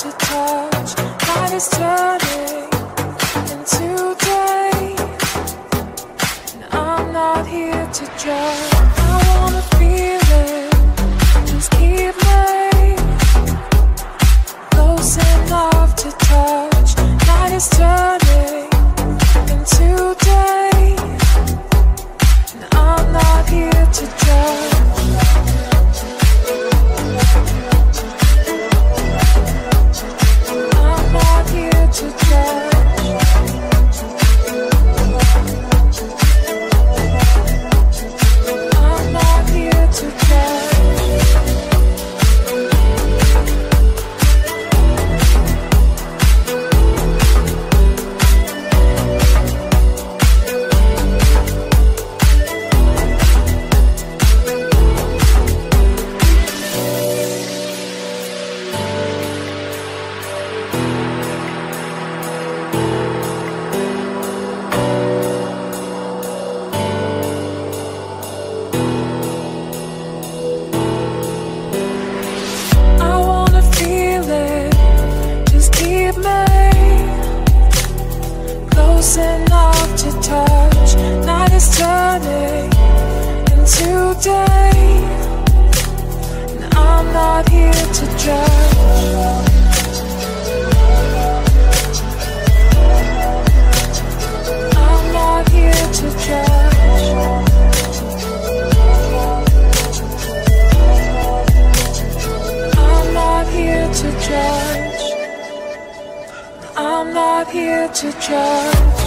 to touch. Is turning into day, and I'm not here to judge. I wanna just keep me close enough to touch. Is turning into day, and I'm not here to judge. Not here to judge.